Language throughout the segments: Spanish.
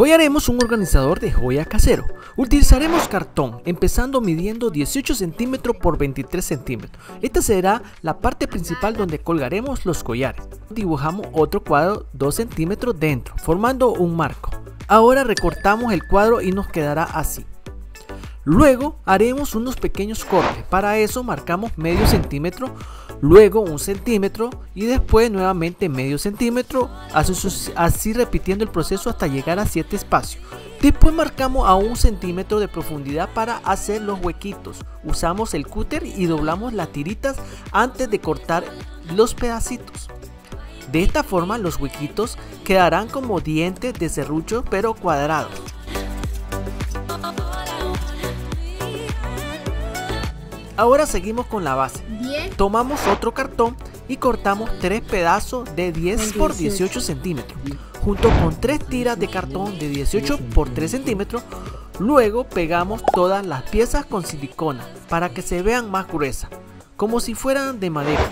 Hoy haremos un organizador de joya casero. Utilizaremos cartón, empezando midiendo 18 centímetros por 23 centímetros. Esta será la parte principal donde colgaremos los collares. Dibujamos otro cuadro 2 centímetros dentro, formando un marco. Ahora recortamos el cuadro y nos quedará así. Luego haremos unos pequeños cortes, para eso marcamos medio centímetro, luego un centímetro y después nuevamente medio centímetro, así, repitiendo el proceso hasta llegar a 7 espacios. Después marcamos a un centímetro de profundidad para hacer los huequitos. Usamos el cúter y doblamos las tiritas antes de cortar los pedacitos. De esta forma los huequitos quedarán como dientes de serrucho pero cuadrados. Ahora seguimos con la base. Tomamos otro cartón y cortamos tres pedazos de 10 por 18 centímetros, junto con tres tiras de cartón de 18 por 3 centímetros. Luego pegamos todas las piezas con silicona para que se vean más gruesas, como si fueran de madera.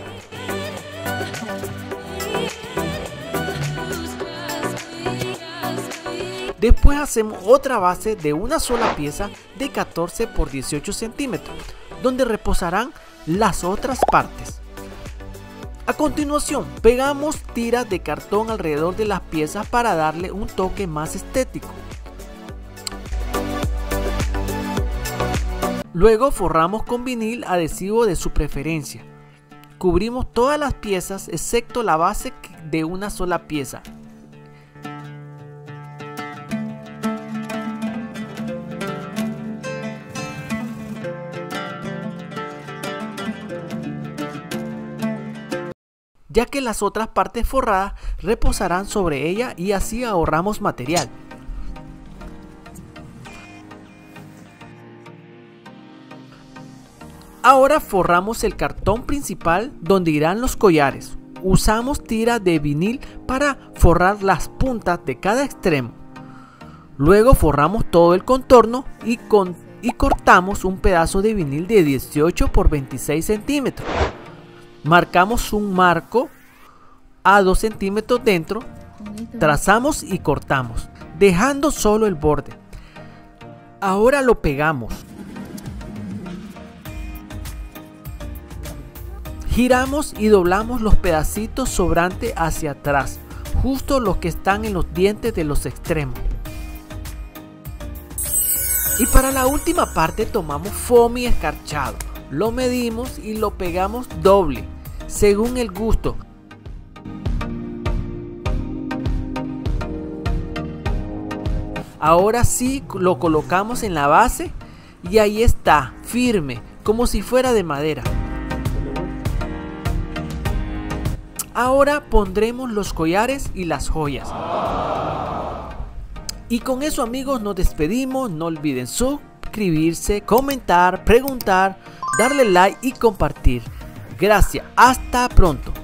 Después hacemos otra base de una sola pieza de 14 por 18 centímetros donde reposarán las otras partes. A continuación, pegamos tiras de cartón alrededor de las piezas para darle un toque más estético. Luego forramos con vinil adhesivo de su preferencia. Cubrimos todas las piezas excepto la base de una sola pieza ya que las otras partes forradas reposarán sobre ella y así ahorramos material. Ahora forramos el cartón principal donde irán los collares. Usamos tira de vinil para forrar las puntas de cada extremo. Luego forramos todo el contorno y, y cortamos un pedazo de vinil de 18 por 26 centímetros marcamos un marco a 2 centímetros dentro, trazamos y cortamos, dejando solo el borde. Ahora lo pegamos. Giramos y doblamos los pedacitos sobrantes hacia atrás, justo los que están en los dientes de los extremos. Y para la última parte tomamos foamy escarchado, lo medimos y lo pegamos doble según el gusto. Ahora sí lo colocamos en la base y ahí está, firme, como si fuera de madera. Ahora pondremos los collares y las joyas. Y con eso amigos nos despedimos, no olviden suscribirse, comentar, preguntar, darle like y compartir. Gracias, hasta pronto.